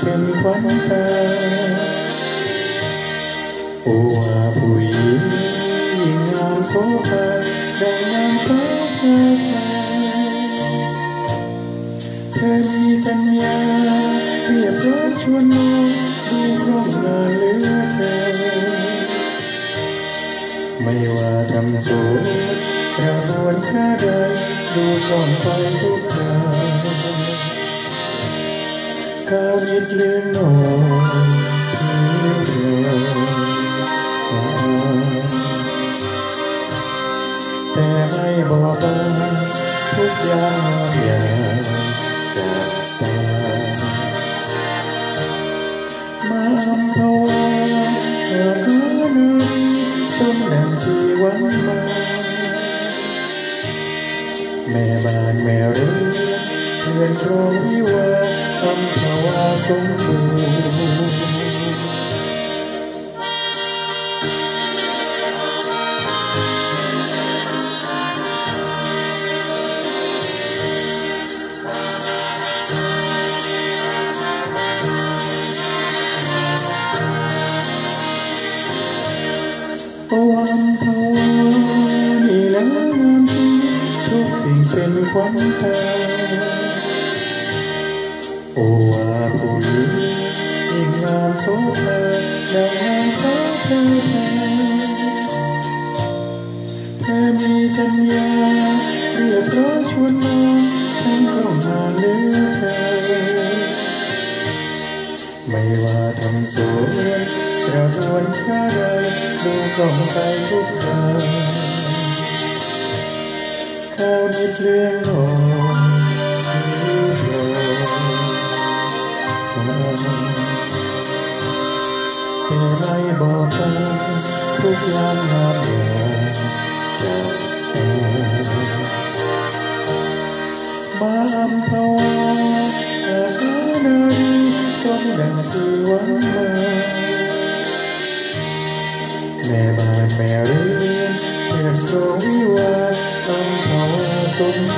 ควันตาโอ้ว่าผู้หญิงยิ่งงามโสภาดังนางฟ้าเธอเธอมีปัญญาเรียบร้อยชวนมองดูคล่องงานเหลือเกินไม่ว่าทำสวยกระบวนท่าใดดูคล่องไปทุกทาง กาวิดเลื่อนนอนผิวโรยสะอาดแต่ไม่บอกบางทุ กอย่างงามอย่างนาสมดังที่หวังมาแม่บ้านแม่เรือนเพื่อนโรงวิวาอัมพวาสมบูรณ์โอ้วานี่นะงามจริงทุกสิ่งเป็นวัญตาโอ้ วาผู้หญิงยิ่งงามโสภาดังนางฟ้าเธอแท้เธอมีจัญญาเรียบร้อยชวนมองทั้งเข้ามาเลือเธอ ไม่ว่าทำสวนกระบวนท่าใดดูกองไปทุกทางข้าวนิดเลี้ยง แต่ไรบอกกันทุกยามนาแม่จากแอบานภาวะแต่ก็นาดีจนแดดคือวันมาแม่บ้านแม่เรือนเพื่อนโรงวิวาต้องภาวะสม